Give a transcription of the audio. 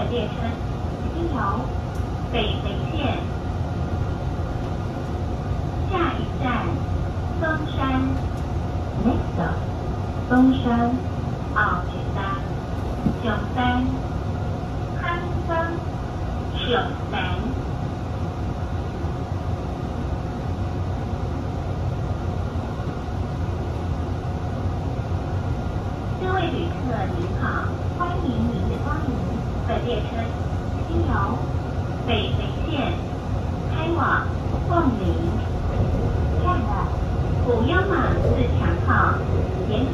本列车经由北回线，下一站松山，Next stop 松山，奥捷达，九三，康森，九三。各位旅客您好，欢迎。列车经由北回线开往凤林、站的虎腰马自强号，沿。